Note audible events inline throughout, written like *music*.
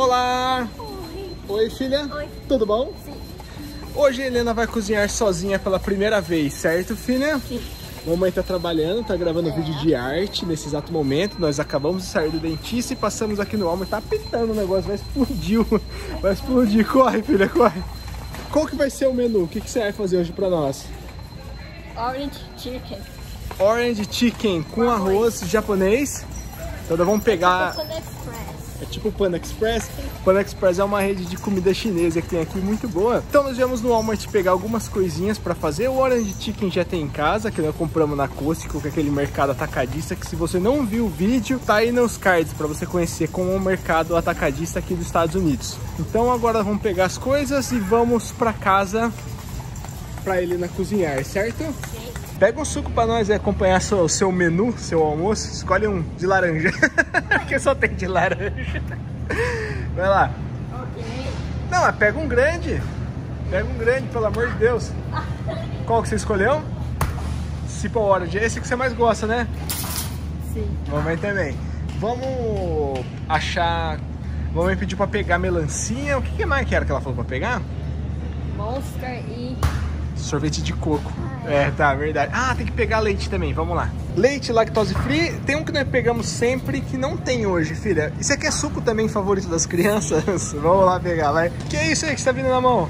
Olá! Oi. Oi, filha. Oi. Tudo bom? Sim. Hoje a Helena vai cozinhar sozinha pela primeira vez, certo, filha? Sim. Mamãe tá trabalhando, tá gravando vídeo de arte nesse exato momento. Nós acabamos de sair do dentista e passamos aqui no Walmart. Tá apitando o negócio, vai explodir. Vai explodir. Corre, filha, corre. Qual que vai ser o menu? O que, que você vai fazer hoje pra nós? Orange chicken. Orange chicken com arroz japonês. Então nós vamos pegar... É tipo Panda Express. Panda Express é uma rede de comida chinesa que tem aqui muito boa. Então nós viemos no Walmart pegar algumas coisinhas para fazer. O Orange Chicken já tem em casa, que nós compramos na Costco, que é aquele mercado atacadista que se você não viu o vídeo, tá aí nos cards para você conhecer como é o mercado atacadista aqui dos Estados Unidos. Então agora vamos pegar as coisas e vamos para casa para Helena cozinhar, certo? Pega um suco pra nós acompanhar seu, seu menu, seu almoço. Escolhe um de laranja. *laughs* que só tem de laranja. Vai lá. Ok. Não, mas pega um grande. Pega um grande, pelo amor de Deus. Qual que você escolheu? Cipa Orange. Esse que você mais gosta, né? Sim. Mamãe também. Vamos achar... Mamãe pediu pra pegar melancia. O que, que mais que era que ela falou pra pegar? Monster e... Sorvete de coco. É, tá, verdade. Ah, tem que pegar leite também, vamos lá. Leite lactose free, tem um que nós pegamos sempre que não tem hoje, filha. Isso aqui é suco também favorito das crianças? *laughs* vamos lá pegar, vai. Que é isso aí que você tá vindo na mão?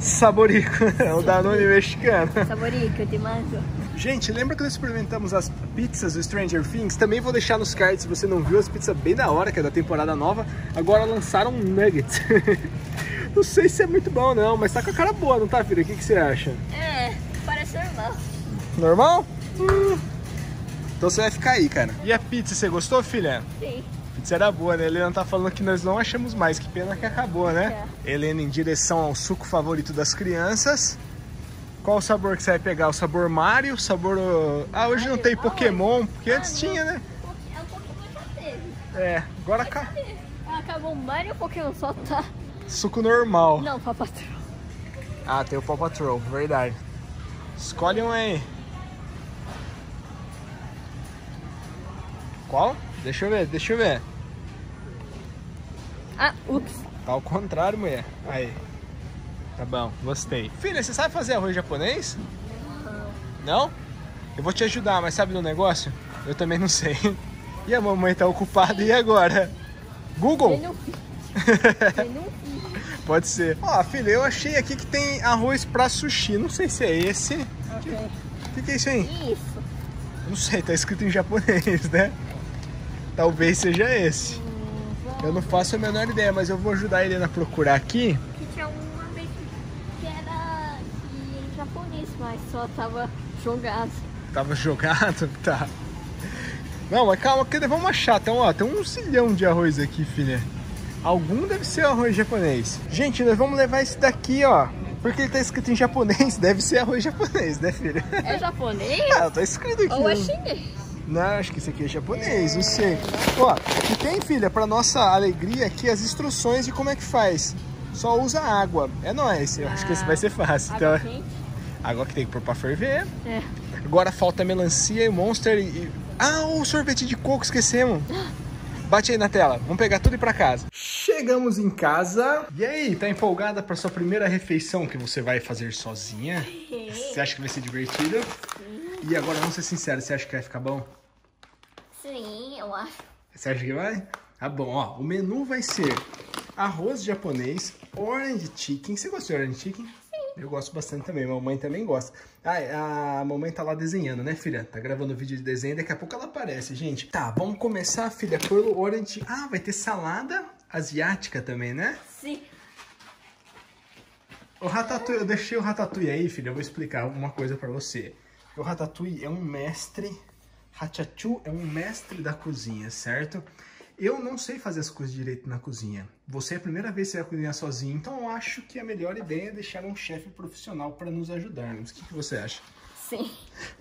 Saborico, *laughs* é o Danone mexicano. Saborico de mango. Gente, lembra que nós experimentamos as pizzas do Stranger Things? Também vou deixar nos cards se você não viu as pizzas bem da hora, que é da temporada nova. Agora lançaram um nugget. *laughs* não sei se é muito bom não, mas tá com a cara boa, não tá, filha? O que, que você acha? É, parece normal. Normal? Hum. Então você vai ficar aí, cara. E a pizza, você gostou, filha? Sim. Pizza era boa, né? A Helena tá falando que nós não achamos mais. Que pena que acabou, né? Helena em direção ao suco favorito das crianças. Qual o sabor que você vai pegar? O sabor Mario? O sabor... Ah, hoje não tem Pokémon, porque antes tinha, né? É um teve. É, agora ca... Cadê? Acabou o Mario, o Pokémon só tá... suco normal. Não, Papatrol. Ah, tem o Paw Patrol, verdade. Escolhe um aí. Qual? Deixa eu ver, deixa eu ver. Ah, ups. Tá ao contrário, mulher. Aí. Tá bom, gostei. Filha, você sabe fazer arroz japonês? Não? Eu vou te ajudar, mas sabe do negócio? Eu também não sei. *laughs* E a mamãe tá ocupada, e agora? Google? Ele não. Ele não. Pode ser. Ó, filha, eu achei aqui que tem arroz pra sushi. Não sei se é esse. Ok. O que, que é isso aí? Isso. Não sei, tá escrito em japonês, né? Talvez seja esse. Hum, Eu não faço a menor ideia, mas eu vou ajudar a Helena a procurar aqui. Que tinha uma vez que era em japonês, mas só tava jogado. Tava jogado? *laughs* Tá. Não, mas calma, que vamos achar. Então, ó, tem um zilhão de arroz aqui, filha. Algum deve ser arroz japonês. Gente, nós vamos levar esse daqui, ó. Porque ele tá escrito em japonês, *laughs* deve ser arroz japonês, né, filha? É japonês? Ah, tá escrito aqui. Ou é chinês? Não, acho que esse aqui é japonês, não sei. Ó, e tem, filha, pra nossa alegria aqui, as instruções de como é que faz. Só usa água. É nóis, eu acho que esse vai ser fácil. Então, Água quente? água que tem que pôr pra ferver. É. Agora falta melancia e monster e... e- Ah, o sorvete de coco, esquecemos. *gasps* Bate aí na tela, vamos pegar tudo e ir pra casa. Chegamos em casa. E aí, tá empolgada pra sua primeira refeição que você vai fazer sozinha? Você acha que vai ser divertido? E agora, vamos ser sinceros, você acha que vai ficar bom? Sim, eu acho. Você acha que vai? Tá bom, ó. O menu vai ser arroz japonês, orange chicken. Você gosta de orange chicken? Eu gosto bastante também. Mamãe também gosta. Ah, a mamãe tá lá desenhando, né, filha? Tá gravando vídeo de desenho. Daqui a pouco ela aparece, gente. Tá, vamos começar, filha, pelo orange. Ah, vai ter salada asiática também, né? Sim. O ratatouille, eu deixei o ratatouille aí, filha. Eu vou explicar uma coisa pra você. O ratatouille é um mestre. Hachachu é um mestre da cozinha, certo? Eu não sei fazer as coisas direito na cozinha. Você é a primeira vez que você vai cozinhar sozinho, então eu acho que a melhor ideia é deixar um chefe profissional para nos ajudarmos. O que, que você acha? Sim.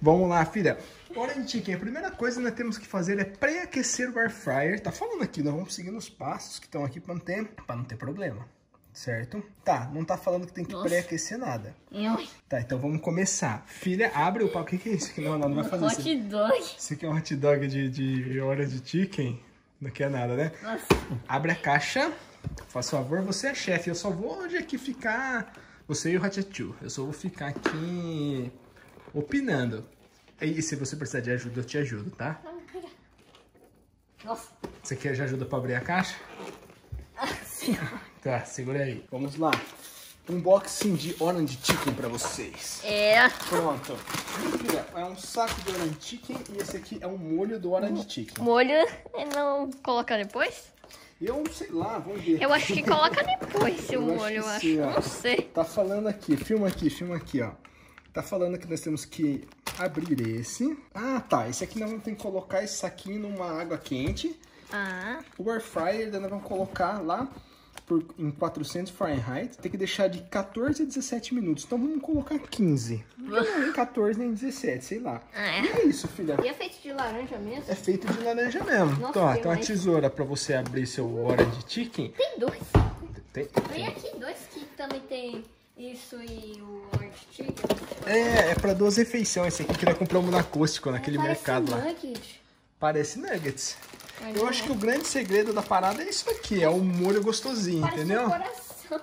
Vamos lá, filha. Orange Chicken, a primeira coisa que nós temos que fazer é pré-aquecer o air fryer. Tá falando aqui, nós vamos seguindo os passos que estão aqui para não ter, para não ter problema. Certo? Tá, não tá falando que tem que pré-aquecer nada. Eu. Tá, então vamos começar. Filha, abre o pau. O que, que é isso? Não, não, não vai fazer isso. Hot dog. Isso aqui é um hot dog de, de hora de chicken. Não quer nada, né? Nossa. Abre a caixa. Faz favor, você é chefe. Eu só vou hoje aqui ficar. Você e o Hatchachu. Eu só vou ficar aqui opinando. E se você precisar de ajuda, eu te ajudo, tá? Nossa. Você quer de ajuda pra abrir a caixa? Assim, Tá, segura aí. Vamos lá. Unboxing de Orange Chicken pra vocês. É. Pronto. É um saco de Orange Chicken e esse aqui é um molho do Orange Chicken. Molho e não coloca depois? Eu sei lá, vamos ver. Eu acho que coloca depois *laughs* o Eu acho molho, eu acho. sim, não sei. Tá falando aqui, filma aqui, filma aqui, ó. Tá falando que nós temos que abrir esse. Ah, tá. Esse aqui nós vamos ter que colocar esse saquinho numa água quente. Ah, O air fryer, nós vamos colocar lá por, em 400 Fahrenheit. Tem que deixar de 14 a 17 minutos. Então vamos colocar 15. Não, nem 14 nem 17, sei lá. Ah, é? E é isso, filha. e é feito de laranja mesmo? É feito de laranja mesmo. Nossa, então, ó, tem uma mais. tesoura pra você abrir seu Orange Chicken. Tem dois. Tem, Tem aqui dois que também tem isso e o orange chicken. É, é pra duas refeições. Esse aqui que nós compramos na Acústico, naquele Parece mercado lá. nugget. Parece nuggets. Mas Eu acho é. que o grande segredo da parada é isso aqui, é o molho gostosinho, Parece entendeu? um coração.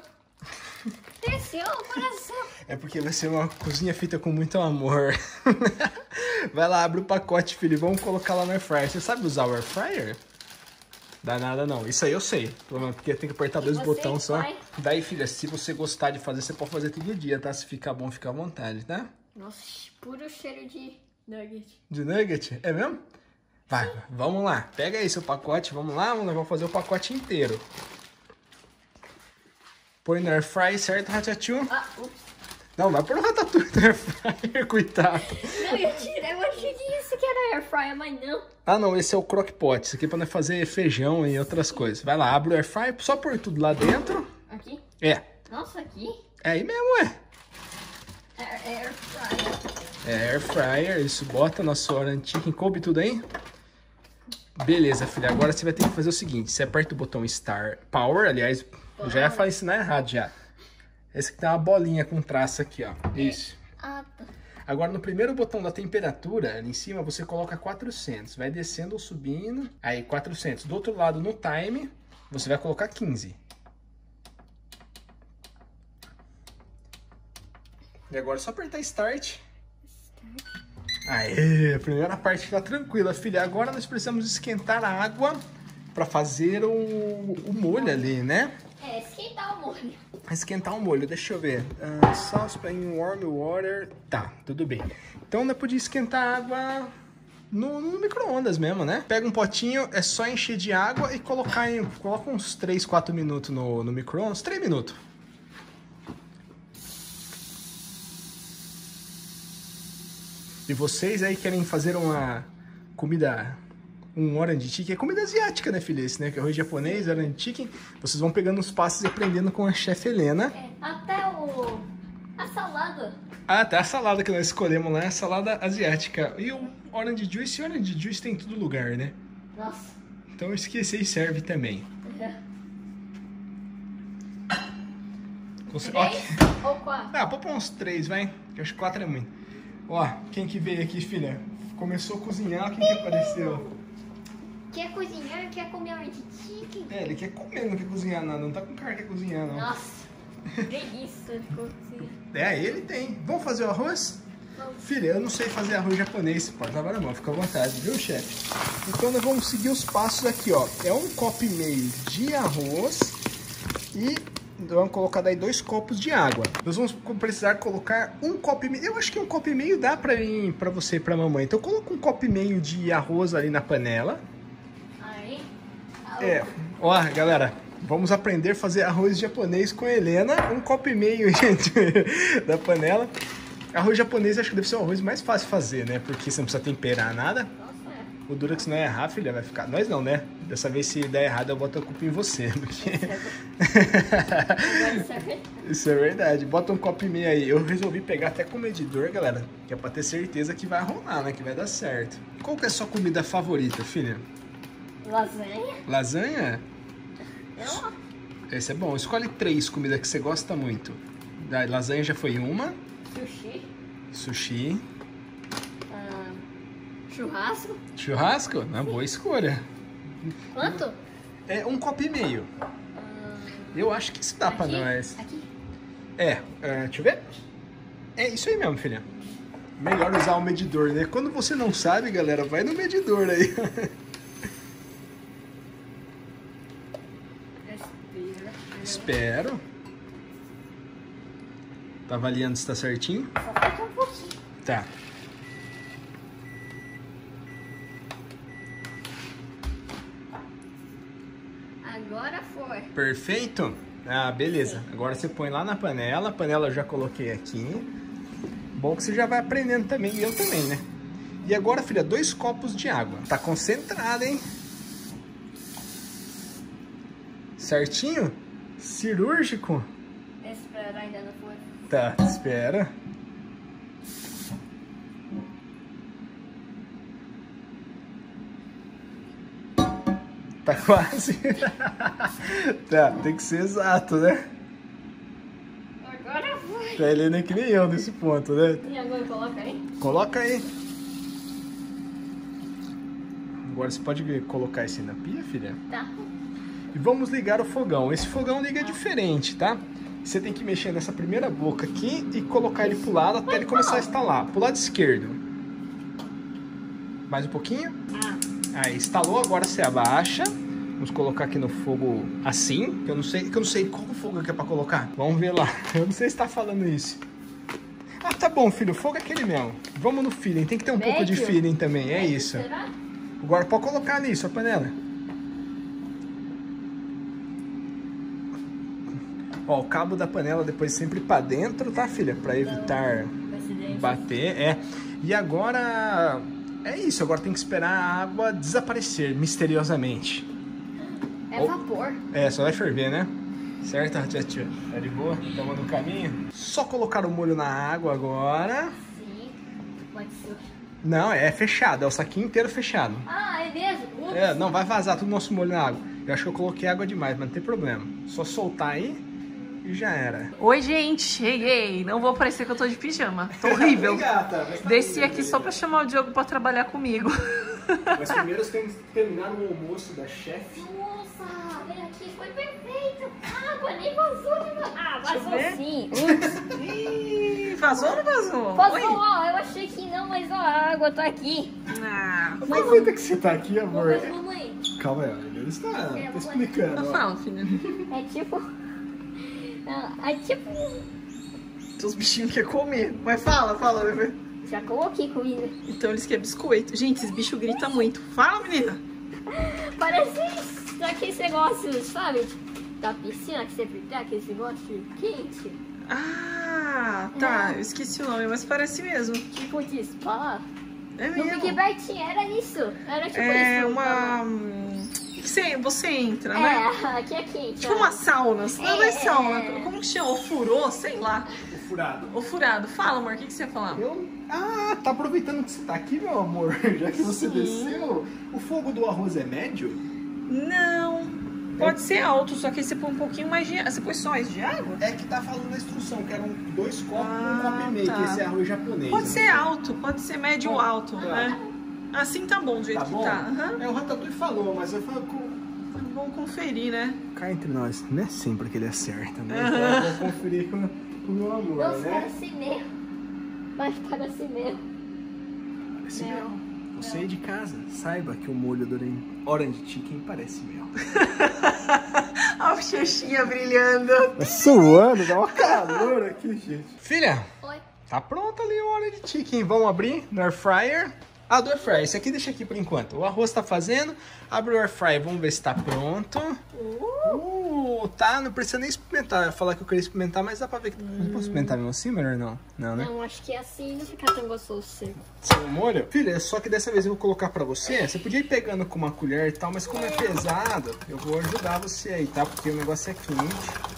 Desceu o coração. É porque vai ser uma cozinha feita com muito amor. *laughs* vai lá, abre o pacote, filho, vamos colocar lá no air fryer. Você sabe usar o air fryer? Dá nada não. Isso aí eu sei. Porque tem que apertar dois botões só. vai. Daí, filha, se você gostar de fazer, você pode fazer todo dia, tá? Se ficar bom, fica à vontade, tá? Nossa, puro cheiro de nugget. De nugget? É mesmo? Vai, vamos lá. Pega aí seu pacote, vamos lá, nós vamos fazer o pacote inteiro. Põe no air fry, certo, Rachachu? Ah, ups. Não, vai pôr no ratatouille no air fryer, *laughs* coitado. Não, eu tirei. Eu achei que isso que era air fryer, mas não. Ah, não, esse é o crock pot. Isso aqui é pra nós fazer feijão e outras coisas. Vai lá, abre o air fryer, só pôr tudo lá dentro. Aqui? É, Nossa, aqui? é aí mesmo, é. Air, air fryer. É air fryer, isso, bota nosso chicken, coube tudo aí? Beleza, filha, agora você vai ter que fazer o seguinte, você aperta o botão Star Power, aliás, eu já ia falar ensinar errado já. Esse que tem uma bolinha com traço aqui, ó, isso. Ah, tá. Agora no primeiro botão da temperatura, ali em cima, você coloca 400, vai descendo ou subindo, aí 400. Do outro lado, no time, você vai colocar 15. E agora é só apertar Start. Aê, a primeira parte tá tranquila, filha. Agora nós precisamos esquentar a água para fazer o, o molho ali, né? É, esquentar o molho. Esquentar o molho, deixa eu ver. Uh, saucepan, warm water. Tá, tudo bem. Então ainda podia esquentar a água no, no micro-ondas mesmo, né? Pega um potinho, é só encher de água e colocar em. Coloca uns 3, 4 minutos no, no micro-ondas. 3 minutos. E vocês aí querem fazer uma comida, um orange chicken, é comida asiática, né, filha? Esse, né? Que é arroz japonês, orange chicken. Vocês vão pegando os passos e aprendendo com a chefe Helena. É, até o... A salada. Ah, tá. A salada que nós escolhemos lá é a salada asiática. E o orange juice, orange juice tem em todo lugar, né? Nossa. Então esqueci e serve também. É. *laughs* Cons- Três ou quatro? Ah, pôr uns três, vai. Eu acho que quatro é muito. Ó, quem que veio aqui, filha? Começou a cozinhar, quem que apareceu? Quer cozinhar? Quer comer orange chicken? É, ele quer comer, não quer cozinhar nada. Não tá com cara que quer cozinhar, não. Nossa. Preguiça de cozinhar. É, ele tem. Vamos fazer o arroz? Vamos. Filha, eu não sei fazer arroz japonês. Pode lavar na mão, fica à vontade, viu, chefe? Então nós vamos seguir os passos aqui, ó. É um copo e meio de arroz e vamos colocar daí dois copos de água. Nós vamos precisar colocar um copo e meio. Eu acho que um copo e meio dá pra mim, para você e pra mamãe. Então coloca um copo e meio de arroz ali na panela. Aí. É, ó, galera, vamos aprender a fazer arroz japonês com a Helena. Um copo e meio *laughs* gente, da panela. Arroz japonês acho que deve ser o arroz mais fácil de fazer, né? Porque você não precisa temperar nada. É. O duro é que se não errar, filha, vai ficar. Nós não, né? Dessa vez se der errado, eu boto a culpa em você. *laughs* Porque... Isso é verdade. Isso é verdade. Bota um copo e meio aí. Eu resolvi pegar até com medidor, galera. Que é pra ter certeza que vai rolar, né? Que vai dar certo. Qual que é a sua comida favorita, filha? Lasanha? Lasanha? Eu? Esse é bom. Escolhe três comidas que você gosta muito. Lasanha já foi uma. Sushi? Sushi. Ah, churrasco? Churrasco? Uma boa escolha. Quanto? É um copo e meio. Eu acho que isso dá pra Aqui? nós. Aqui. É, é, deixa eu ver. É isso aí mesmo, filha. Melhor usar o medidor, né? Quando você não sabe, galera, vai no medidor aí. Respira. Espero. Tá avaliando se tá certinho? Só falta um pouquinho. Tá. Agora foi. Perfeito? Ah, beleza. Agora você põe lá na panela. A panela eu já coloquei aqui. Bom que você já vai aprendendo também. E eu também, né? E agora, filha, dois copos de água. Tá concentrada, hein? Certinho? Cirúrgico? Espera, ainda não foi. Tá, espera. Tá quase. *laughs* tá, tem que ser exato, né? Agora foi. Tá ele nem que nem eu nesse ponto, né? E agora coloca aí. Coloca aí. Agora você pode colocar esse na pia, filha? Tá. E vamos ligar o fogão. Esse fogão liga diferente, tá? Você tem que mexer nessa primeira boca aqui e colocar ele pro lado até ele começar a instalar. Pro lado esquerdo. Mais um pouquinho. Ah. Aí, instalou, agora você abaixa. Vamos colocar aqui no fogo assim, que eu não sei, que eu não sei qual fogo que é pra colocar. Vamos ver lá. *laughs* Eu não sei se tá falando isso. Ah, tá bom, filho, o fogo é aquele mesmo. Vamos no feeling, tem que ter um pouco de Médio? feeling também, é isso. Será? Agora pode colocar nisso a panela. Ó, o cabo da panela depois sempre pra dentro, tá, filha? Pra evitar bater, é. E agora é isso, agora tem que esperar a água desaparecer misteriosamente. É vapor. É, só vai ferver, né? Certo, tia tia? Tá de boa? Estamos no caminho? Só colocar o molho na água agora. Sim. Pode ser. Não, é fechado, é o saquinho inteiro fechado. Ah, é mesmo? Ups. É, não, vai vazar todo o nosso molho na água. Eu acho que eu coloquei água demais, mas não tem problema. Só soltar aí e já era. Oi, gente, cheguei. Não vou parecer que eu tô de pijama. Tô horrível. *laughs* Mas tá Desci aqui só pra chamar o Diogo pra trabalhar comigo. Mas *laughs* primeiro você tem que terminar o almoço da chefe. Nossa, vem aqui, foi perfeito. Água, nem vazou. nem va- Ah, vazou sim. *laughs* Ih, vazou ou não vazou? Vazou, Oi? ó. Eu achei que não, mas ó, a água tá aqui. Ah, Aproveita que você tá aqui, amor. Mas, mamãe, Calma aí, ele está, É, tá explicando. ó. fala, filha. é tipo... Não, é tipo... Os bichinhos querem comer. Mas fala, fala, bebê. Já coloquei comida. Então eles querem biscoito. Gente, esses bichos gritam muito. Fala, menina. *laughs* Parece aqueles negócios, sabe? Da piscina que você tem aqueles negócios quente. Ah, tá. Eu esqueci o nome, mas parece mesmo. Tipo de spa. É No Big mesmo. Bang era isso. Era tipo É isso. uma... hum, que Você, você entra, né? É, *laughs* aqui é quente. Tipo ó. uma sauna. Não é É. sauna. Como que chama? O furô? Sei lá. O furado. O furado. Fala, amor. O que, que você ia falar? Eu... Ah, tá aproveitando que você tá aqui, meu amor, *laughs* já que você Sim. desceu. O fogo do arroz é médio? Não. Pode ser alto, só que aí você põe um pouquinho mais de água. Você põe só isso de água? É que tá falando na instrução, que eram dois copos e um Ah, copo e meio, tá. que esse é arroz japonês. Pode né? ser alto, pode ser médio ou alto, Tá. né? Assim tá bom do jeito Tá que bom? tá. Aham. É, o Ratatouille falou, mas eu falo com... Vamos conferir, né? Cá entre nós, não é sempre que ele acerta, né? Então eu vou conferir com, com o meu amor, Não né? parece meu. Mas parece meu. Parece Mel. meu. Você aí de casa, saiba que o molho do Orange Chicken parece mel. *laughs* Olha o Xexinha brilhando. Tá suando, dá uma calor aqui, gente. Filha, Oi. tá pronto ali o Orange Chicken. Vamos abrir no Air Fryer. Ah, do Air Fryer. Esse aqui deixa aqui por enquanto. O arroz tá fazendo. Abre o Air Fryer, vamos ver se tá pronto. Uh, tá, não precisa nem experimentar. Eu ia falar que eu queria experimentar, mas dá pra ver que... Não posso experimentar mesmo assim, melhor não? Não, né? Não, acho que assim não fica tão gostoso seco. Seu molho? Filha, só que dessa vez eu vou colocar pra você. Você podia ir pegando com uma colher e tal, mas como é pesado, eu vou ajudar você aí, tá? Porque o negócio é quente.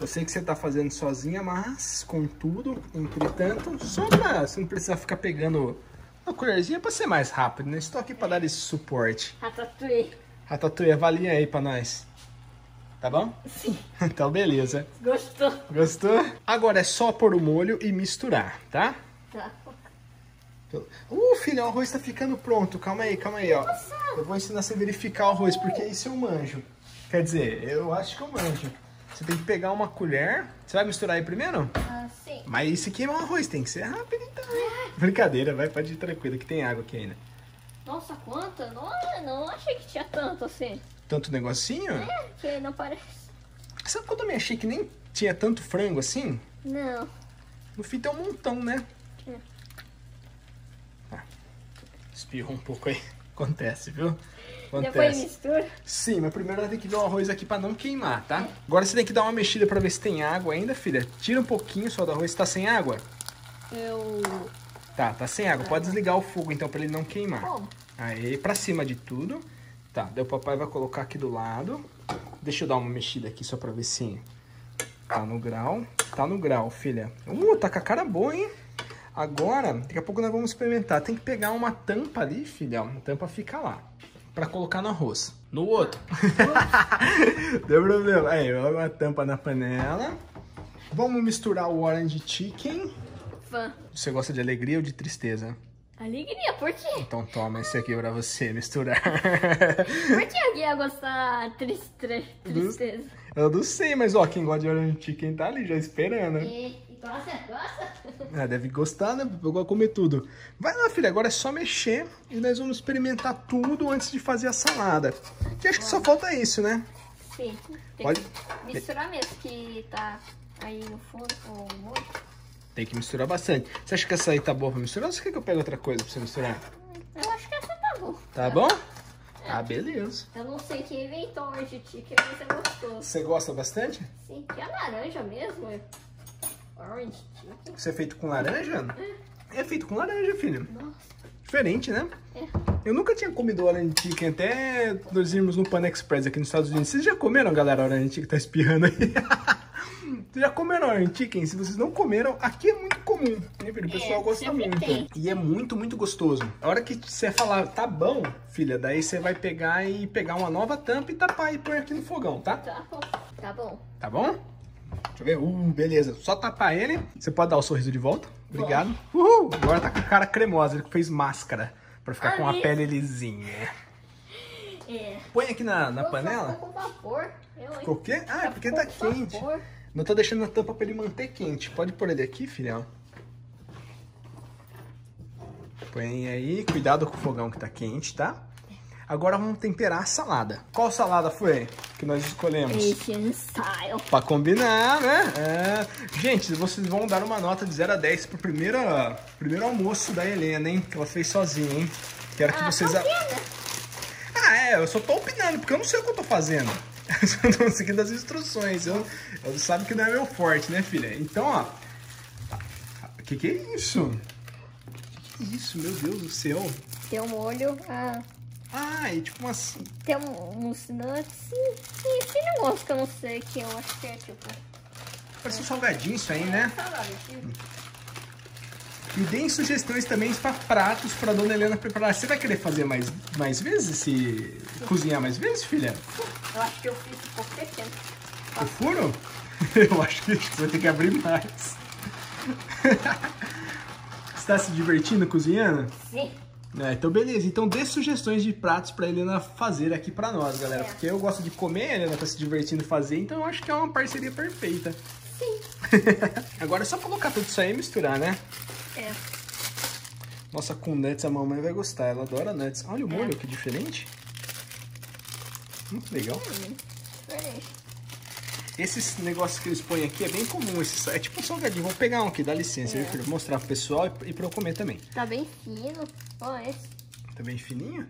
Eu sei que você tá fazendo sozinha, mas, contudo, entretanto, só pra você não precisar ficar pegando uma colherzinha pra ser mais rápido, né? Estou aqui pra dar esse suporte. Ratatouille. Ratatouille, avalia aí pra nós. Tá bom? Sim. *laughs* Então, beleza. Gostou? Gostou? Agora é só pôr o molho e misturar, tá? Tá. Uh, filho, o arroz tá ficando pronto. Calma aí, calma aí, ó. Eu vou ensinar você a verificar o arroz, porque isso eu manjo. Quer dizer, eu acho que eu manjo. Você tem que pegar uma colher. Você vai misturar aí primeiro? Ah, sim. Mas esse aqui é um arroz, tem que ser rápido então. hein? Brincadeira, vai, pode ir tranquilo, que tem água aqui ainda. Nossa, quanta? Não, não achei que tinha tanto assim. Tanto negocinho? É, que não parece. Sabe quando eu também achei que nem tinha tanto frango assim? Não. No fim tem um montão, né? É. Ah, espirrou um pouco aí. *laughs* Acontece, viu? Depois Acontece. mistura. Sim, mas primeiro ela tem que ver o arroz aqui pra não queimar, tá? Agora você tem que dar uma mexida pra ver se tem água ainda, filha. Tira um pouquinho só do arroz. Tá sem água? Eu. Tá, tá sem água. Pode desligar o fogo então pra ele não queimar. Como? Aí, pra cima de tudo. Tá, daí o papai vai colocar aqui do lado. Deixa eu dar uma mexida aqui só pra ver se tá no grau. Tá no grau, filha. Uh, tá com a cara boa, hein? Agora, daqui a pouco nós vamos experimentar. Tem que pegar uma tampa ali, filha. A tampa fica lá. Pra colocar no arroz. No outro. *laughs* Deu problema. Aí, uma tampa na panela. Vamos misturar o orange chicken. Fã. Você gosta de alegria ou de tristeza? Alegria, por quê? Então toma esse aqui pra você misturar. *laughs* Por que alguém ia gostar triste, tristeza? Eu não sei, mas ó, quem gosta de orange chicken tá ali já esperando. E gosta, gosta? Ah, deve gostar, né? Eu gosto de comer tudo. Vai lá, filha, agora é só mexer e nós vamos experimentar tudo antes de fazer a salada. Que acho que só falta isso, né? Sim. Tem Pode- que misturar mesmo, que tá aí no fundo o molho. Tem que misturar bastante. Você acha que essa aí tá boa pra misturar ou você quer que eu pegue outra coisa pra você misturar? Eu acho que essa tá bom. Tá bom? Ah, beleza. Eu não sei quem inventou orange chicken, mas é gostoso. Você gosta bastante? Sim, que é laranja mesmo. É Orange chicken. Você é feito com laranja? É feito com laranja, filho. Nossa. Diferente, né? É. Eu nunca tinha comido orange chicken até nós irmos no Pan Express aqui nos Estados Unidos. Vocês já comeram, galera, orange chicken? Tá espirrando aí. *laughs* Vocês já comeram orange chicken? Se vocês não comeram, aqui é muito comum. Né, filho? O pessoal É, gosta muito. tem. E é muito, muito gostoso. A hora que você falar, tá bom, filha, daí você vai pegar e pegar uma nova tampa e tapar e pôr aqui no fogão, tá? Tá bom. Tá bom. Tá bom? Deixa eu ver. Uh, beleza. Só tapar ele. Você pode dar o sorriso de volta. Obrigado. Uhul. Agora tá com a cara cremosa. Ele fez máscara pra ficar com a pele lisinha. É. Põe aqui na, na panela. Ficou com vapor. Eu? Ficou o quê? Ah, é porque tá quente. vapor. Não tô deixando a tampa pra ele manter quente. Pode pôr ele aqui, filhão. Põe aí. Cuidado com o fogão que tá quente, tá? Agora vamos temperar a salada. Qual salada foi que nós escolhemos? Asian style. Pra combinar, né? É. Gente, vocês vão dar uma nota de 0 a 10 pro primeiro, primeiro almoço da Helena, hein? Que ela fez sozinha, hein? Quero que Ah, vocês... tá a- vendo? Ah, é, eu só tô opinando, porque eu não sei o que eu tô fazendo. *laughs* Eu só tô seguindo as instruções. Eu, eu sabe que não é meu forte, né, filha? Então, ó. O que, que é isso? Que que é isso, meu Deus do céu? Tem um molho. Ah, Ah, é tipo umas. tem um- uns nuts. E, e esse negócio que eu não sei que eu acho que é tipo. Parece um salgadinho isso aí, né? Tipo. E deem sugestões também para pratos para dona Helena preparar. Você vai querer fazer mais, mais vezes? Se cozinhar mais vezes, filha? Eu acho que eu fiz um pouco pequeno. O furo? *laughs* Eu acho que você vai ter que abrir mais. *laughs* Você tá se divertindo cozinhando? Sim. É, então beleza. Então dê sugestões de pratos pra Helena fazer aqui pra nós, galera. É. Porque eu gosto de comer, a Helena tá se divertindo fazer, então eu acho que é uma parceria perfeita. Sim. *laughs* Agora é só colocar tudo isso aí e misturar, né? É. Nossa, com nuts a mamãe vai gostar. Ela adora nuts. Olha o molho, É. que diferente. Muito legal. Diferente. Esses negócios que eles põem aqui é bem comum. Esses, é tipo um salgadinho. Vou pegar um aqui, dá licença, É. Vou mostrar pro pessoal e, e pra eu comer também. Tá bem fino. Ó, esse. Tá bem fininho?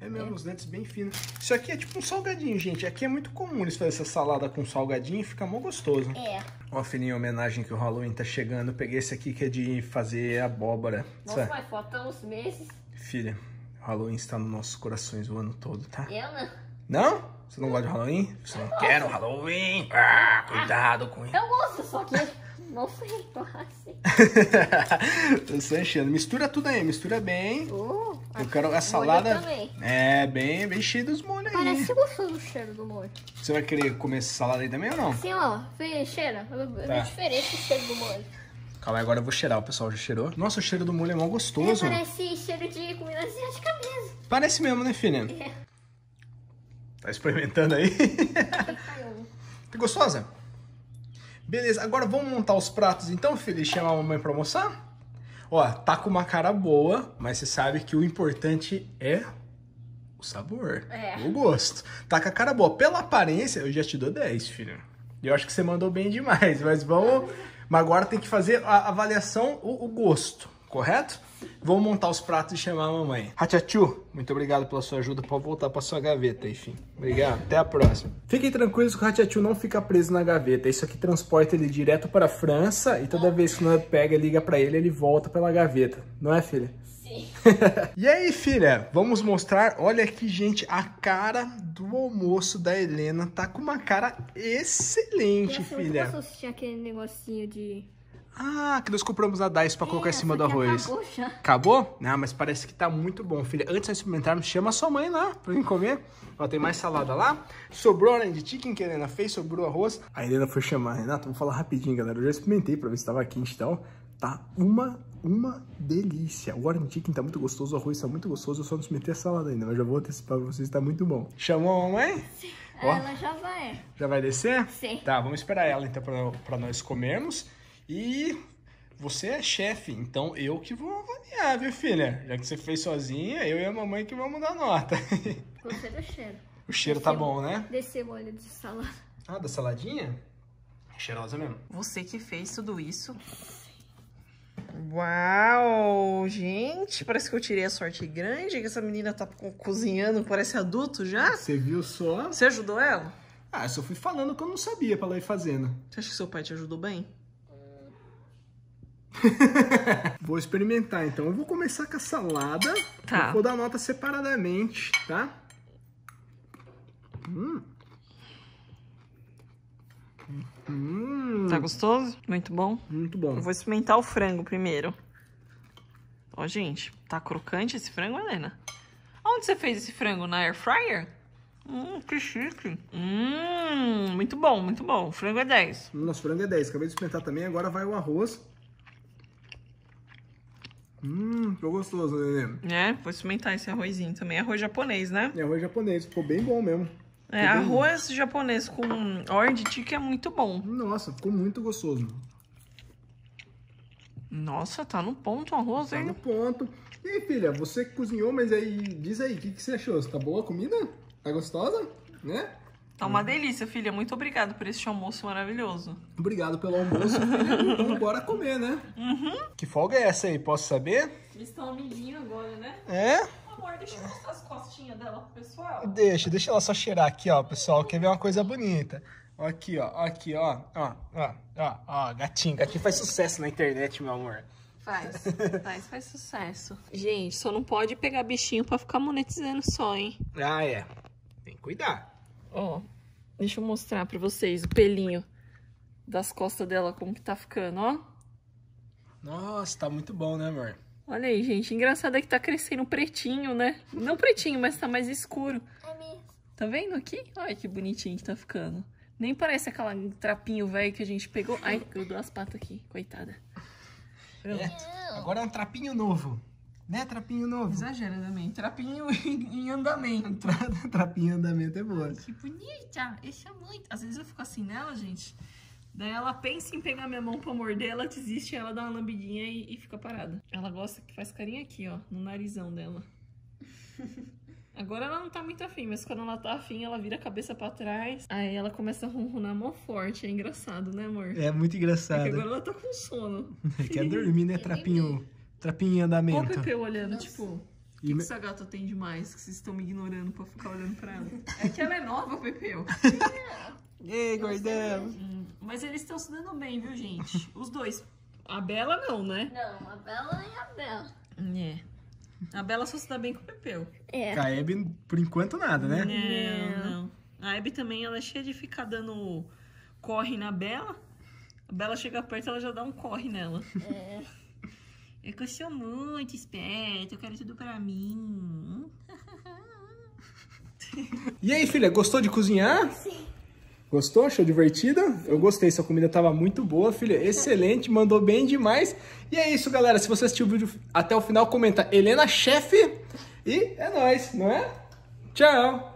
É mesmo, os nuts bem finos. Isso aqui é tipo um salgadinho, gente. Aqui é muito comum eles fazerem essa salada com salgadinho e fica mó gostoso. É. Ó, filhinho, em homenagem que o Halloween tá chegando. Eu peguei esse aqui que é de fazer abóbora. Nossa, Sabe? mas faltam uns meses. Filha, o Halloween está nos nossos corações o ano todo, tá? Eu não. Não? Você não gosta de Halloween? Você não quer o Halloween? Ah, cuidado com isso. Eu gosto, só que não sei, tô assim. Tô só enchendo. Mistura tudo aí, mistura bem. Uh, Eu quero a salada. É, bem, bem cheio dos molhos aí. Parece gostoso o cheiro do molho. Você vai querer comer essa salada aí também ou não? Assim, ó, cheira. É Tá. diferente o cheiro do molho. Calma aí, agora eu vou cheirar. O pessoal já cheirou. Nossa, o cheiro do molho é mó É, gostoso. parece cheiro de comida asiática mesmo. Parece mesmo, né, filha? É. Tá experimentando aí? *laughs* Tá gostosa? Beleza, agora vamos montar os pratos então, filha, e chamar a mamãe pra almoçar? Ó, tá com uma cara boa, mas você sabe que o importante é o sabor, É. o gosto. Tá com a cara boa. Pela aparência, eu já te dou 10, filha. Eu acho que você mandou bem demais, mas vamos... Mas agora tem que fazer a avaliação, o, o gosto, correto? Vamos montar os pratos e chamar a mamãe. Hachachu, muito obrigado pela sua ajuda. Pode voltar pra sua gaveta, enfim. Obrigado, até a próxima. Fiquem tranquilos que o Hachachu não fica preso na gaveta. Isso aqui transporta ele direto para a França e toda vez que nós pega e liga pra ele, ele volta pela gaveta. Não é, filha? Sim. *laughs* E aí, filha, vamos mostrar. Olha aqui, gente, a cara do almoço da Helena tá com uma cara excelente, filha. tinha aquele negocinho de... Ah, que nós compramos a Dice pra colocar É, em cima do que arroz. Acabou já. Acabou? Não, mas parece que tá muito bom, filha. Antes de experimentarmos, chama a sua mãe lá pra vir comer. Ó, tem mais salada lá. Sobrou orange chicken que a Helena fez, sobrou arroz. A Helena foi chamar, Renato, vou falar rapidinho, galera. Eu já experimentei pra ver se tava quente e tal. Tá uma, uma delícia. O orange chicken tá muito gostoso, o arroz tá muito gostoso. Eu só não experimentei a salada ainda, mas já vou antecipar pra vocês, tá muito bom. Chamou a mamãe? Ó. Ela já vai. Já vai descer? Sim. Tá, vamos esperar ela então pra, pra nós comermos. E você é chefe, então eu que vou avaliar, viu, filha? Já que você fez sozinha, eu e a mamãe que vamos dar nota. *laughs* Gostei do cheiro. o cheiro tá bom, né? Desse molho de salada. Ah, da saladinha? Cheirosa mesmo. Você que fez tudo isso. Uau, gente, parece que eu tirei a sorte grande, que essa menina tá co- cozinhando, parece adulto já. Você viu só? Você ajudou ela? Ah, eu só fui falando que eu não sabia pra ela ir fazendo. Você acha que seu pai te ajudou bem? *laughs* Vou experimentar, então. Eu vou começar com a salada. Tá. Vou dar nota separadamente, tá? Hum. Hum, Tá gostoso? Muito bom. muito bom. Eu vou experimentar o frango primeiro. Ó, gente, tá crocante esse frango, Helena? Onde você fez esse frango? Na air fryer? Hum, que chique. Hum, muito bom, muito bom. O frango é 10. Nosso frango é 10. Acabei de experimentar também. Agora vai o arroz. Hum, ficou gostoso, neném. É, vou experimentar esse arrozinho também. Arroz japonês, né? É arroz japonês. Ficou bem bom mesmo. É, bem bom. arroz japonês com orange chicken é muito bom. Nossa, ficou muito gostoso. Nossa, tá no ponto o arroz, Tá no hein? ponto. E aí, filha, você cozinhou, mas aí, diz aí, o que, que você achou? Tá boa a comida? Tá gostosa? Né? Tá uma delícia, filha. Muito obrigada por esse almoço maravilhoso. Obrigado pelo almoço, filha. Então bora comer, né? Que folga é essa aí? Posso saber? Eles estão amiguinho agora, né? É? Amor, deixa eu mostrar as costinhas dela pro pessoal. Deixa, deixa ela só cheirar aqui, ó, pessoal. Quer ver uma coisa bonita? Ó, Aqui, ó, aqui, ó, ó, ó, ó, ó, gatinho. Gatinho faz sucesso na internet, meu amor. Faz, *laughs* faz, faz sucesso. Gente, só não pode pegar bichinho pra ficar monetizando só, hein? Ah, é. Tem que cuidar. Ó, deixa eu mostrar pra vocês o pelinho das costas dela, como que tá ficando, ó. Nossa, tá muito bom, né, amor? Olha aí, gente. Engraçado é que tá crescendo pretinho, né? Não pretinho, mas tá mais escuro. É. Tá vendo aqui? Olha que bonitinho que tá ficando. Nem parece aquele trapinho velho que a gente pegou. Ai, grudou as patas aqui, coitada. Pronto. É, agora é um trapinho novo. Né, trapinho novo? Exagera também. Trapinho *laughs* em andamento. Tra- *laughs* trapinho em andamento é boa. Que bonita! Esse é muito. Às vezes eu fico assim nela, gente. Daí ela pensa em pegar minha mão pra morder, ela desiste, ela dá uma lambidinha e, e fica parada. Ela gosta que faz carinho aqui, ó, no narizão dela. *laughs* Agora ela não tá muito afim, mas quando ela tá afim, ela vira a cabeça pra trás. Aí ela começa a ronronar mó forte. É engraçado, né, amor? É muito É engraçado. agora ela tá com sono. Quer dormir, né, trapinho? Trapinho em Olha o andamento. Pepe olhando, tipo. O que, me- que essa gata tem demais que vocês estão me ignorando pra ficar olhando pra ela? É que ela é nova, Pepeu. *laughs* Ei, gordão. Hum, Mas eles estão se dando bem, viu, gente? Os dois. A Bela não, né? Não, a Bela e a Bela. É. A Bela só se dá bem com o Pepeu. É. Caeb, por enquanto, nada, né? Não, não. A Abby também, ela é cheia de ficar dando corre na Bela. A Bela chega perto, ela já dá um corre nela. É. É que eu sou muito esperta, eu quero tudo pra mim. E aí, filha, gostou de cozinhar? Sim. Gostou? Achou divertida? Eu gostei, sua comida tava muito boa, filha. Excelente, mandou bem demais. E é isso, galera. Se você assistiu o vídeo até o final, comenta Helena Chefe. E é nóis, não é? Tchau!